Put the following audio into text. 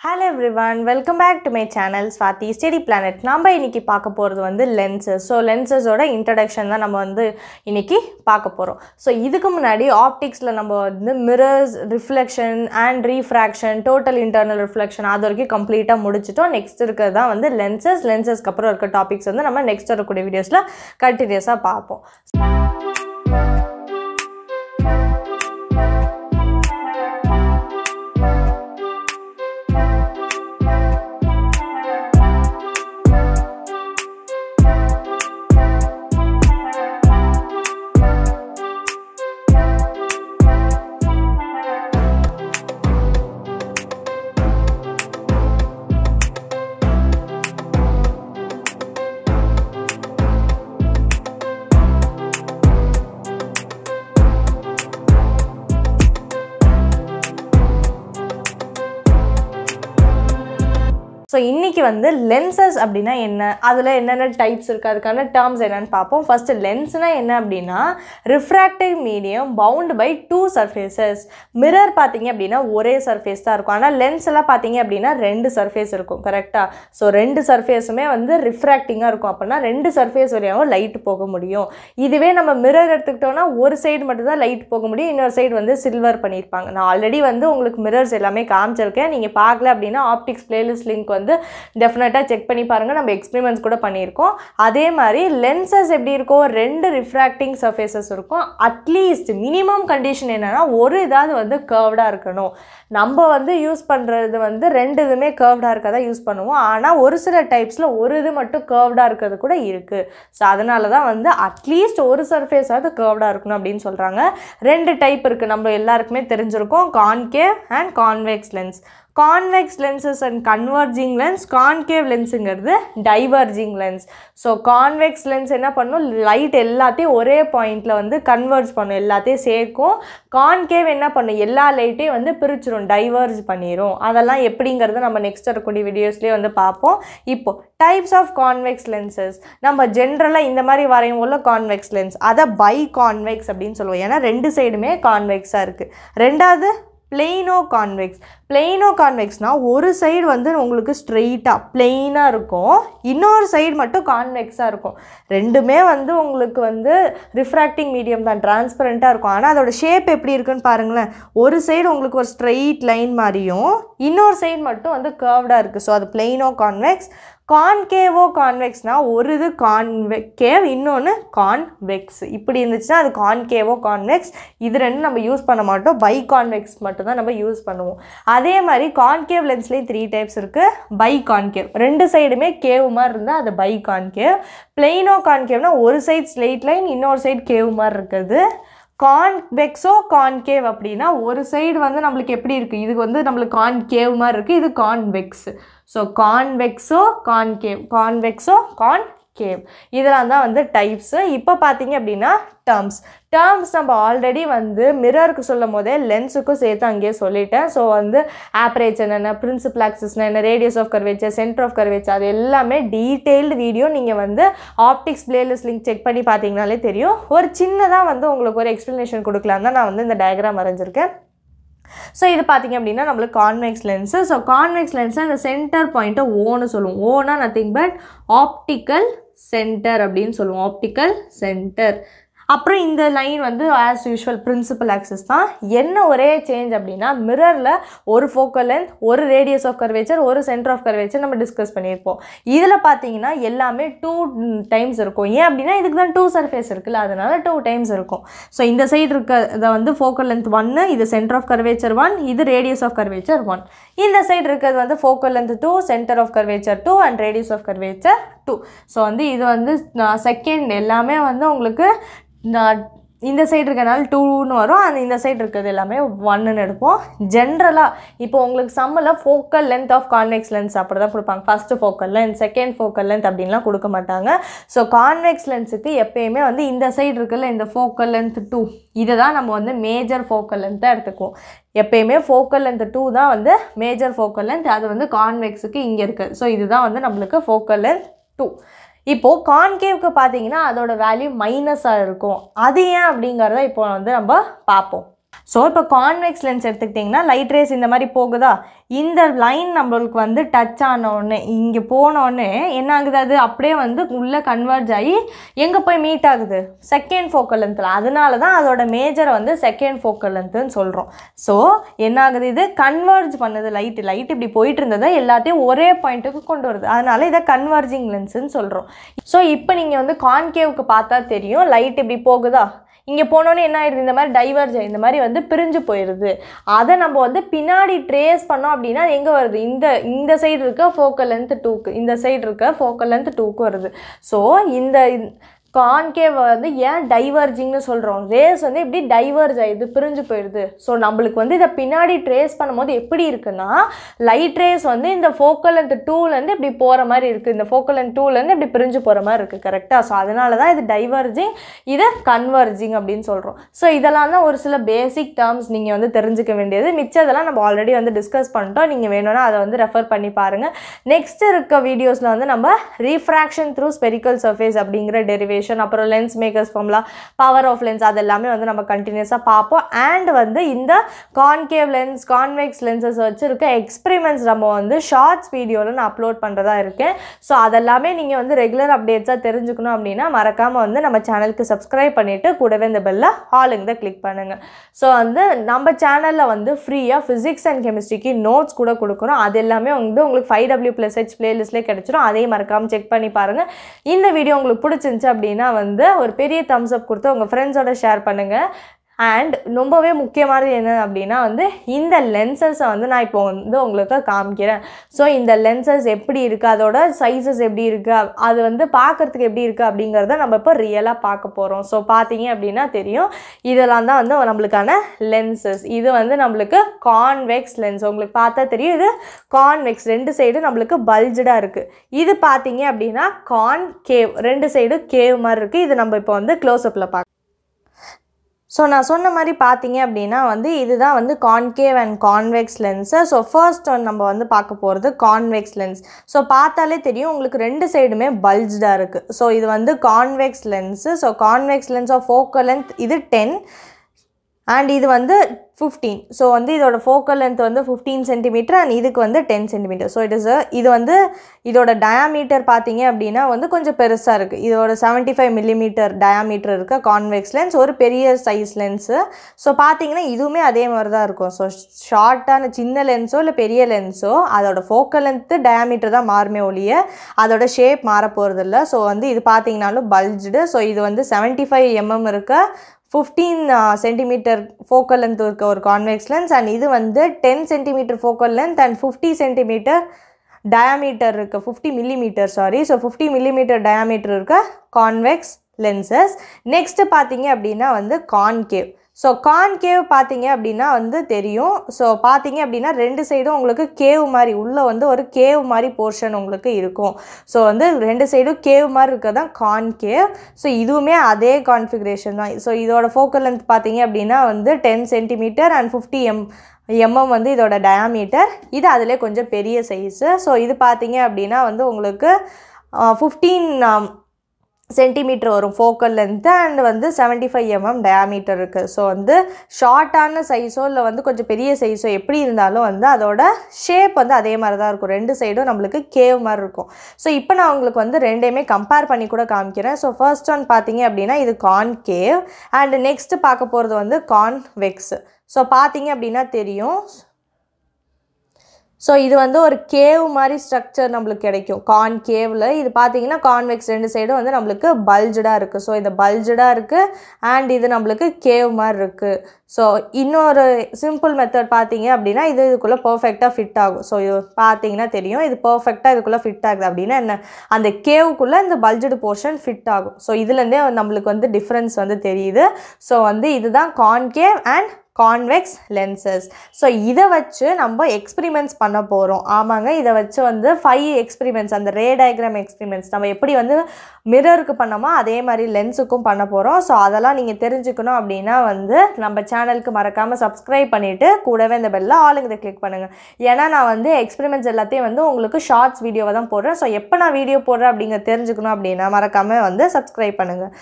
Hello everyone welcome back to my channel Swathi study planet நம்ம இன்னைக்கு பார்க்க போகிறது வந்து லென்சஸ் ஸோ லென்சஸோட இன்ட்ரடக்ஷன் தான் நம்ம வந்து இன்னைக்கு பார்க்க போகிறோம் ஸோ இதுக்கு முன்னாடி ஆப்டிக்ஸில் நம்ம வந்து mirrors reflection and refraction total internal reflection அது வரைக்கும் கம்ப்ளீட்டாக முடிச்சிட்டோம். நெக்ஸ்ட் இருக்கிறது தான் வந்து லென்சஸ் லென்சஸ்க்கு அப்புறம் இருக்க டாபிக்ஸ் வந்து நம்ம நெக்ஸ்ட் வரக்கூடிய வீடியோஸில் கண்டினியூஸாக பார்ப்போம். ஸோ இன்றைக்கி வந்து லென்சஸ் அப்படின்னா என்ன? அதில் என்னென்ன டைப்ஸ் இருக்குது அதுக்கான டேர்ம்ஸ் என்னென்னு பார்ப்போம். ஃபஸ்ட்டு லென்ஸ்னால் என்ன அப்படின்னா refractive medium bound by two surfaces mirror பார்த்தீங்க அப்படின்னா ஒரே சர்ஃபேஸ் தான் இருக்கும். ஆனால் லென்ஸ் எல்லாம் பார்த்தீங்க அப்படின்னா ரெண்டு சர்ஃபேஸ் இருக்கும். கரெக்டாக ஸோ ரெண்டு சர்ஃபேஸுமே வந்து ரிஃப்ராக்டிங்காக இருக்கும். அப்படின்னா ரெண்டு சர்ஃபேஸ் வழியாகவும் லைட் போக முடியும். இதுவே நம்ம மிரர் எடுத்துக்கிட்டோம்னா ஒரு சைடு மட்டும்தான் லைட் போக முடியும். இன்னொரு சைடு வந்து சில்வர் பண்ணியிருப்பாங்க. நான் ஆல்ரெடி வந்து உங்களுக்கு மிரர்ஸ் எல்லாமே காமிச்சிருக்கேன். நீங்கள் பார்க்கல அப்படின்னா ஆப்டிக்ஸ் பிளேலிஸ்ட் லிங்க் வந்து டெஃபினட்டாக செக் பண்ணி பாருங்கள் நம்ம எக்ஸ்பெரிமெண்ட்ஸ் கூட பண்ணியிருக்கோம். அதே மாதிரி லென்சஸ் எப்படி இருக்கும் ரெண்டு ரிஃப்ராக்டிங் சர்ஃபேசஸ் இருக்கும். அட்லீஸ்ட் மினிமம் கண்டிஷன் என்னென்னா ஒரு இதாவது வந்து கர்வ்டாக இருக்கணும். நம்ம வந்து யூஸ் பண்ணுறது வந்து ரெண்டு இதுவுமே கர்வ்டாக இருக்க தான் யூஸ் பண்ணுவோம். ஆனால் ஒரு சில டைப்ஸில் ஒரு இது மட்டும் கர்வ்டாக இருக்கிறது கூட இருக்குது ஸோ அதனால தான் வந்து அட்லீஸ்ட் ஒரு சர்ஃபேஸாவது கர்வ்டாக இருக்கணும் அப்படின்னு சொல்கிறாங்க ரெண்டு டைப் இருக்குது நம்ம எல்லாருக்குமே தெரிஞ்சிருக்கோம். Concave and convex lens convex lenses and converging lens concave லென்ஸுங்கிறது diverging lens so convex lens என்ன பண்ணும்? லைட் எல்லாத்தையும் ஒரே பாயிண்டில் வந்து கன்வெர்ஜ் பண்ணும். எல்லாத்தையும் சேர்க்கும். கான்கேவ் என்ன பண்ணும்? எல்லா லைட்டையும் வந்து பிரிச்சிரும் டைவர்ஜ் பண்ணிடும் அதெல்லாம் எப்படிங்கிறத நம்ம நெக்ஸ்ட் இருக்கக்கூடிய வீடியோஸ்லேயே வந்து பார்ப்போம். இப்போது டைப்ஸ் ஆஃப் கான்வெக்ஸ் லென்சஸ் நம்ம ஜென்ரலாக இந்த மாதிரி வரையும் உள்ள கான்வெக்ஸ் லென்ஸ் அதை பை கான்வெக்ஸ் அப்படின்னு சொல்லுவோம். ஏன்னா ரெண்டு சைடுமே கான்வெக்ஸாக இருக்குது ரெண்டாவது பிளெயினோ கான்வெக்ஸ் பிளெயினோ கான்வெக்ஸ்னால் ஒரு சைடு வந்து உங்களுக்கு ஸ்ட்ரெயிட்டாக பிளெயினாக இருக்கும். இன்னொரு சைடு மட்டும் கான்வெக்ஸாக இருக்கும். ரெண்டுமே வந்து உங்களுக்கு வந்து ரிஃப்ராக்டிங் மீடியம் தான் டிரான்ஸ்பரண்ட்டாக இருக்கும். ஆனால் அதோட ஷேப் எப்படி இருக்குன்னு பாருங்களேன். ஒரு சைடு உங்களுக்கு ஒரு ஸ்ட்ரெயிட் லைன் மாதிரியும் இன்னொரு சைடு மட்டும் வந்து கர்வ்டாக இருக்குது ஸோ அது பிளெயினோ கான்வெக்ஸ் கான்கேவோ கான்வெக்ஸ்னால் ஒரு இது கான்வெக்கேவ் இன்னொன்று கான்வெக்ஸ். இப்படி இருந்துச்சுன்னா அது கான்கேவோ கான்வெக்ஸ். இது ரெண்டும் நம்ம யூஸ் பண்ண மாட்டோம். பை கான்வெக்ஸ் மட்டும்தான் நம்ம யூஸ் பண்ணுவோம். அதே மாதிரி கான்கேவ் லென்ஸ்லேயும் த்ரீ டைப்ஸ் இருக்குது பை கான்கேவ். ரெண்டு சைடுமே கேவ் மாதிரி இருந்தால் அது பை கான்கேவ். பிளெயினோ கான்கேவ்னால் ஒரு சைட் ஸ்ட்ரெயிட் லைன் இன்னொரு சைடு கேவ் மாதிரி இருக்குது. கான்வெக்ஸோ கான்கேவ் அப்படின்னா ஒரு சைடு வந்து நம்மளுக்கு எப்படி இருக்குது இதுக்கு வந்து நம்மளுக்கு கான்கேவ் மாதிரி இருக்குது இது convex so convexo concave convexo okay இதெல்லாம் தான் வந்து டைப்ஸு இப்போ பார்த்தீங்க அப்படின்னா டேர்ம்ஸ் டேர்ம்ஸ் நம்ம ஆல்ரெடி வந்து மிரருக்கு சொல்லும் போதே லென்ஸுக்கும் சேர்த்து அங்கேயே சொல்லிட்டேன். ஸோ வந்து ஆப்ரேச்சர் என்னென்ன பிரின்சிபல் ஆக்சஸ்னா என்ன radius of curvature centre of curvature அது எல்லாமே டீட்டெயில்டு வீடியோ நீங்கள் வந்து ஆப்டிக்ஸ் பிளேலிஸ்ட் லிங்க் செக் பண்ணி பார்த்தீங்கனாலே தெரியும். ஒரு சின்னதாக வந்து உங்களுக்கு ஒரு எக்ஸ்ப்ளனேஷன் கொடுக்கலாம் தான் நான் வந்து இந்த டயக்ராம் வரைஞ்சிருக்கேன். ஸோ இது பார்த்திங்க அப்படின்னா நம்மளுக்கு கான்வெக்ஸ் லென்ஸு ஸோ கான்வெக்ஸ் லென்ஸை இந்த சென்டர் பாயிண்ட்டை ஓன்னு சொல்லுவோம். ஓனா நத்திங் பட் ஆப்டிக்கல் சென்டர் அப்படின்னு சொல்லுவோம் ஆப்டிக்கல் சென்டர் அப்புறம் இந்த லைன் வந்து ஆஸ் யூஷுவல் பிரின்சிபல் ஆக்சஸ் தான். என்ன ஒரே சேஞ்ச் அப்படின்னா மிரரில் ஒரு ஃபோக்கல் லென்த் ஒரு ரேடியஸ் ஆஃப் கர்வேச்சர் ஒரு சென்டர் ஆஃப் கர்வேச்சர் நம்ம டிஸ்கஸ் பண்ணியிருப்போம். இதில் பார்த்தீங்கன்னா எல்லாமே டூ டைம்ஸ் இருக்கும். ஏன் அப்படின்னா இதுக்கு தான் டூ சர்ஃபேஸ் இருக்குல்ல அதனால டூ டைம்ஸ் இருக்கும். ஸோ இந்த சைடு இருக்க இதை வந்து ஃபோக்கல் லென்த் ஒன்று இது சென்டர் ஆஃப் கர்வேச்சர் ஒன் இது ரேடியஸ் ஆஃப் கர்வேச்சர் ஒன் இந்த சைடு இருக்கிறது வந்து focal length two centre of curvature two and radius of curvature two so வந்து இது வந்து செகண்ட் எல்லாமே வந்து உங்களுக்கு நான் இந்த சைடு இருக்கிறனால டூன்னு வரும். அந்த இந்த சைடு இருக்கிறது எல்லாமே ஒன்னுன்னு எடுப்போம். ஜென்ரலாக இப்போ உங்களுக்கு சம்மில் focal length of convex lens அப்படி தான் கொடுப்பாங்க. First focal length second focal length அப்படின்லாம் கொடுக்க மாட்டாங்க. ஸோ கான்வெக்ஸ் லென்ஸுக்கு எப்பயுமே வந்து இந்த சைடு இருக்குல்ல இந்த ஃபோக்கல் லென்த் டூ இதை தான் நம்ம வந்து மேஜர் ஃபோக்கல் லென்த்தாக எடுத்துக்குவோம். எப்பயுமே ஃபோக்கல் லென்த் டூ தான் வந்து மேஜர் ஃபோக்கல் லென்த் அது வந்து கான்வெக்ஸுக்கு இங்கே இருக்குது ஸோ இதுதான் வந்து நம்மளுக்கு ஃபோக்கல் லென்த் டூ இப்போது கான்கேவ்க்கு பார்த்தீங்கன்னா அதோட வேல்யூ மைனஸாக இருக்கும். அது ஏன் அப்படிங்கிறத இப்போ வந்து நம்ம பார்ப்போம். ஸோ இப்போ கான்வெக்ஸ் லென்ஸ் எடுத்துக்கிட்டிங்கன்னா லைட் ரேஸ் இந்த மாதிரி போகுதா? இந்த லைன் நம்மளுக்கு வந்து டச் ஆனோடனே இங்கே போனோடனே என்ன ஆகுது அது? அப்படியே வந்து உள்ளே கன்வெர்ஜ் ஆகி எங்கே போய் மீட் ஆகுது? செகண்ட் ஃபோக்கல் லென்த்தில் அதனால தான் அதோட மேஜரை வந்து செகண்ட் ஃபோக்கல் லென்த்துன்னு சொல்கிறோம் ஸோ என்ன ஆகுது இது? கன்வெர்ஜ் பண்ணுது லைட்டு லைட் இப்படி போயிட்டு இருந்ததை எல்லாத்தையும் ஒரே பாயிண்ட்டுக்கு கொண்டு வருது. அதனால இதை கன்வர்ஜிங் லென்ஸுன்னு சொல்கிறோம் ஸோ இப்போ நீங்கள் வந்து கான்கேவுக்கு பார்த்தா தெரியும் லைட் இப்படி போகுதா? இங்கே போனோன்னே என்ன ஆயிடுது? இந்த மாதிரி டைவர்ஜ் இந்த மாதிரி வந்து பிரிஞ்சு போயிடுது அதை நம்ம வந்து பின்னாடி ட்ரேஸ் பண்ணோம் அப்படின்னா அது எங்கே வருது? இந்த இந்த சைடு இருக்க ஃபோக்கல் லென்த் டூக்கு இந்த சைடு இருக்க ஃபோக்கல் லென்த் டூக்கு வருது. ஸோ இந்த கான்கேவ் வந்து ஏன் டைவர்ஜிங்னு சொல்கிறோம் ரேஸ் வந்து எப்படி டைவர்ஜ் ஆகிடுது பிரிஞ்சு போயிடுது. ஸோ நம்மளுக்கு வந்து இதை பின்னாடி ட்ரேஸ் பண்ணும்போது எப்படி இருக்குன்னா லைட் ரேஸ் வந்து இந்த ஃபோக்கல் லென்த் டூலேருந்து இப்படி போகிற மாதிரி இருக்குது இந்த ஃபோக்கல் லென்த் டூலேருந்து இப்படி பிரிஞ்சு போகிற மாதிரி இருக்குது கரெக்டாக ஸோ அதனால தான் இது டைவர்ஜிங் இதை கன்வர்ஜிங் அப்படின்னு சொல்கிறோம் ஸோ இதெல்லாம் தான் ஒரு சில பேசிக் டேர்ம்ஸ் நீங்கள் வந்து தெரிஞ்சுக்க வேண்டியது. மிச்சதெல்லாம் நம்ம ஆல்ரெடி வந்து டிஸ்கஸ் பண்ணிட்டோம். நீங்கள் வேணும்னா அதை வந்து ரெஃபர் பண்ணி பாருங்கள் நெக்ஸ்ட் இருக்க வீடியோஸில் வந்து நம்ம ரீஃப்ராக்ஷன் த்ரூ ஸ்பெரிக்கல் சர்ஃபேஸ் அப்படிங்கிற டெரிவேஷன் அப்புறம் lens makers formula power of lens அது எல்லாமே வந்து நம்ம கண்டினியூஸாக பார்ப்போம். அண்ட் வந்து இந்த கான்கேவ் லென்ஸ் கான்வெக்ஸ் லென்சஸ் வச்சுருக்க எக்ஸ்பெரிமெண்ட்ஸ் நம்ம வந்து ஷார்ட்ஸ் வீடியோவில் நான் அப்லோட் பண்ணுறதா இருக்கேன். ஸோ அதெல்லாமே நீங்கள் வந்து ரெகுலர் அப்டேட்ஸாக தெரிஞ்சுக்கணும் அப்படின்னா மறக்காமல் வந்து நம்ம சேனலுக்கு சப்ஸ்கிரைப் பண்ணிவிட்டு கூடவே இந்த பெல்ல ஹாலுங்க தான் கிளிக் பண்ணுங்கள் ஸோ வந்து நம்ம சேனலில் வந்து ஃப்ரீயாக ஃபிசிக்ஸ் அண்ட் கெமிஸ்ட்ரிக்கு நோட்ஸ் கூட கொடுக்குறோம் அது எல்லாமே வந்து உங்களுக்கு ஃபைவ் டபிள்யூ ப்ளஸ் ஹெச் பிளேலிஸ்ட்லேயே கிடச்சிரும். அதையும் மறக்காமல் செக் பண்ணி பாருங்கள் இந்த வீடியோ உங்களுக்கு பிடிச்சிருந்துச்சு அப்படின்னா வந்து ஒரு பெரிய தம்ஸ் அப் கொடுத்து உங்கள் ஃப்ரெண்ட்ஸோட ஷேர் பண்ணுங்கள் அண்ட் ரொம்பவே முக்கியமானது என்ன அப்படின்னா வந்து இந்த லென்சஸை வந்து நான் இப்போ வந்து உங்களுக்கு காமிக்கிறேன். ஸோ இந்த லென்சஸ் எப்படி இருக்குது அதோட சைஸஸ் எப்படி இருக்குது அது வந்து பார்க்குறதுக்கு எப்படி இருக்குது அப்படிங்கிறத நம்ம இப்போ ரியலாக பார்க்க போகிறோம் ஸோ பார்த்தீங்க அப்படின்னா தெரியும். இதெல்லாம் தான் வந்து நம்மளுக்கான லென்சஸ் இது வந்து நம்மளுக்கு கான்வெக்ஸ் லென்ஸ் உங்களுக்கு பார்த்தா தெரியும். இது கான்வெக்ஸ் ரெண்டு சைடு நம்மளுக்கு பல்ஜடாக இருக்குது இது பார்த்தீங்க அப்படின்னா கான் கேவ் ரெண்டு சைடு கேவ் மாதிரி இருக்குது இது நம்ம இப்போ வந்து க்ளோஸ்அப்பில் பார்க்க ஸோ நான் சொன்ன மாதிரி பார்த்தீங்க அப்படின்னா வந்து இதுதான் வந்து concave and convex lens so first one நம்ம வந்து பார்க்க போகிறது கான்வெக்ஸ் லென்ஸ் ஸோ பார்த்தாலே தெரியும் உங்களுக்கு ரெண்டு சைடுமே பல்ஜ்டாக இருக்குது ஸோ இது வந்து convex lens so convex lens of focal length இது டென் அண்ட் இது வந்து ஃபிஃப்டீன் ஸோ வந்து இதோட ஃபோக்கல் லென்த் வந்து ஃபிஃப்டீன் சென்டிமீட்டர் அண்ட் இதுக்கு வந்து ten centimetre so it is இது வந்து இதோட டயாமீட்டர் பார்த்தீங்க அப்படின்னா வந்து கொஞ்சம் பெருசாக இருக்குது இதோட செவன்ட்டி ஃபைவ் மில்லிமீட்டர் டயாமீட்டர் இருக்க கான்வெக்ஸ் லென்ஸ் ஒரு பெரிய சைஸ் லென்ஸு ஸோ பார்த்தீங்கன்னா இதுவுமே அதே மாதிரி தான் இருக்கும் ஸோ ஷார்ட்டான சின்ன லென்ஸோ இல்லை பெரிய லென்ஸோ அதோட ஃபோக்கல் லென்த்து டயாமீட்டர் தான் மாறுமே ஒழிய அதோட ஷேப் மாற போகிறதில்ல ஸோ வந்து இது பார்த்தீங்கனாலும் பல்ஜ்டு ஸோ இது வந்து செவன்ட்டி ஃபைவ் எம்எம் இருக்க ஃபிஃப்டீன் சென்டிமீட்டர் ஃபோக்கல் லென்த் இருக்க ஒரு கான்வெக்ஸ் லென்ஸ் அண்ட் இது வந்து ten centimetre focal length and fifty centimetre diameter இருக்க fifty millimetre sorry so fifty millimetre diameter இருக்க கான்வெக்ஸ் லென்சஸ் நெக்ஸ்ட்டு பார்த்தீங்க அப்படின்னா வந்து கான்கேவ் ஸோ கான்கேவ் பார்த்தீங்க அப்படின்னா வந்து தெரியும். ஸோ பார்த்தீங்க அப்படின்னா ரெண்டு சைடும் உங்களுக்கு கேவ் மாதிரி உள்ளே வந்து ஒரு கேவ் மாதிரி போர்ஷன் உங்களுக்கு இருக்கும். ஸோ வந்து ரெண்டு சைடும் கேவ் மாதிரி இருக்கிறது தான் கான்கேவ் ஸோ இதுவுமே அதே கான்ஃபிகரேஷன் தான். ஸோ இதோட ஃபோக்கல் லென்த் பார்த்தீங்க அப்படின்னா வந்து ten centimetre and fifty m mm வந்து இதோட டயாமீட்டர் இது அதிலே கொஞ்சம் பெரிய சைஸு ஸோ இது பார்த்தீங்க அப்படின்னா வந்து உங்களுக்கு ஃபிஃப்டீன் சென்டிமீட்டர் வரும் ஃபோக்கல் லென்த்து அண்ட் வந்து செவன்ட்டி ஃபைவ் எம்எம் டயாமீட்டர் இருக்குது ஸோ வந்து ஷார்ட்டான சைஸோ இல்லை வந்து கொஞ்சம் பெரிய சைஸோ எப்படி இருந்தாலும் வந்து அதோட ஷேப் வந்து அதே மாதிரி தான் இருக்கும். ரெண்டு சைடும் நம்மளுக்கு கேவ் மாதிரி இருக்கும். ஸோ இப்போ நான் உங்களுக்கு வந்து ரெண்டையுமே கம்பேர் பண்ணி கூட காமிக்கிறேன். ஸோ ஃபர்ஸ்ட் ஒன் பார்த்தீங்க அப்படின்னா இது கான் கேவ் அண்ட் நெக்ஸ்ட்டு பார்க்க போகிறது வந்து கான்வெக்ஸ் ஸோ பார்த்தீங்க அப்படின்னா தெரியும். ஸோ இது வந்து ஒரு கேவ் மாதிரி ஸ்ட்ரக்சர் நம்மளுக்கு கிடைக்கும். கான் கேவில் இது பார்த்தீங்கன்னா கான்வெக்ஸ் ரெண்டு சைடும் வந்து நம்மளுக்கு பல்ஜடாக இருக்குது ஸோ இந்த பல்ஜடாக இருக்குது அண்ட் இது நம்மளுக்கு கேவ் மாதிரி இருக்குது ஸோ இன்னொரு சிம்பிள் மெத்தட் பார்த்தீங்க அப்படின்னா இது இதுக்குள்ளே பர்ஃபெக்டாக ஃபிட் ஆகும். ஸோ இது பார்த்தீங்கன்னா தெரியும். இது பர்ஃபெக்டாக இதுக்குள்ளே ஃபிட் ஆகுது அப்படின்னா என்ன? அந்த கேவுக்குள்ளே இந்த பல்ஜடு போர்ஷன் ஃபிட் ஆகும். ஸோ இதுலேருந்தே நம்மளுக்கு வந்து டிஃப்ரென்ஸ் வந்து தெரியுது. ஸோ வந்து இதுதான் concave and convex lenses. So இதை வச்சு நம்ம எக்ஸ்பிரிமெண்ட்ஸ் பண்ண போகிறோம் ஆமாங்க இதை வச்சு வந்து ஃபைவ் எக்ஸ்பிரிமெண்ட்ஸ் அந்த ரே டயக்ராம் எக்ஸ்பிரிமெண்ட்ஸ் நம்ம எப்படி வந்து மிரருக்கு பண்ணோமோ அதே மாதிரி லென்ஸுக்கும் பண்ண போகிறோம் ஸோ அதெல்லாம் நீங்கள் தெரிஞ்சுக்கணும் அப்படின்னா வந்து நம்ம சேனலுக்கு மறக்காமல் சப்ஸ்கிரைப் பண்ணிவிட்டு கூடவே இந்த பெல்ல ஆளுங்க இதை கிளிக் பண்ணுங்கள் ஏன்னா நான் வந்து எக்ஸ்பிரிமெண்ட்ஸ் எல்லாத்தையும் வந்து உங்களுக்கு ஷார்ட்ஸ் வீடியோவை தான் போடுறேன். ஸோ எப்போ நான் வீடியோ போடுறேன் அப்படிங்கிற தெரிஞ்சுக்கணும் அப்படின்னா மறக்காமல் வந்து சப்ஸ்கிரைப் பண்ணுங்கள்